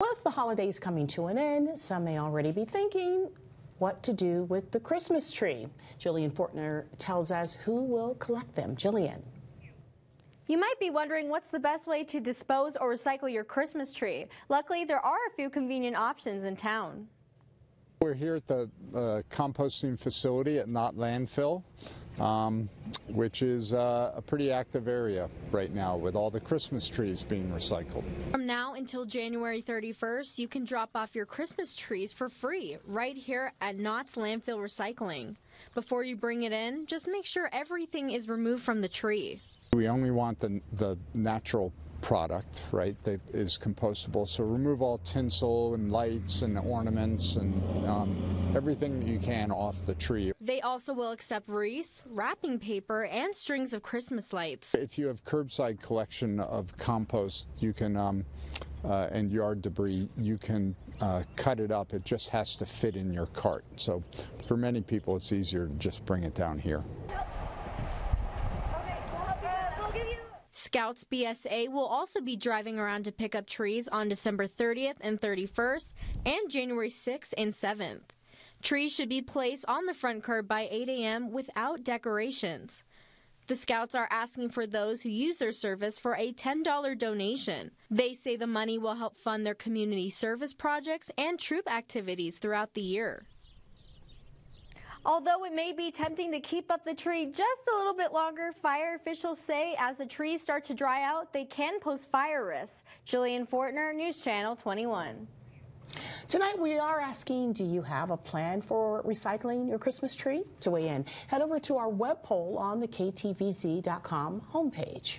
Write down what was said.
With the holidays coming to an end, some may already be thinking what to do with the Christmas tree. Jillian Fortner tells us who will collect them. Jillian. You might be wondering what's the best way to dispose or recycle your Christmas tree. Luckily, there are a few convenient options in town. We're here at the uh, composting facility at Knott Landfill, um, which is uh, a pretty active area right now with all the Christmas trees being recycled. From now until January 31st, you can drop off your Christmas trees for free right here at Knott's Landfill Recycling. Before you bring it in, just make sure everything is removed from the tree. We only want the, the natural product, right, that is compostable. So remove all tinsel and lights and ornaments and um, everything that you can off the tree. They also will accept wreaths, wrapping paper, and strings of Christmas lights. If you have curbside collection of compost, you can um, uh, and yard debris, you can uh, cut it up. It just has to fit in your cart. So for many people, it's easier to just bring it down here. Scouts BSA will also be driving around to pick up trees on December 30th and 31st and January 6th and 7th. Trees should be placed on the front curb by 8 a.m. without decorations. The Scouts are asking for those who use their service for a $10 donation. They say the money will help fund their community service projects and troop activities throughout the year. Although it may be tempting to keep up the tree just a little bit longer, fire officials say as the trees start to dry out, they can pose fire risks. Jillian Fortner, News Channel 21. Tonight we are asking, do you have a plan for recycling your Christmas tree? To weigh in, head over to our web poll on the KTVZ.com homepage.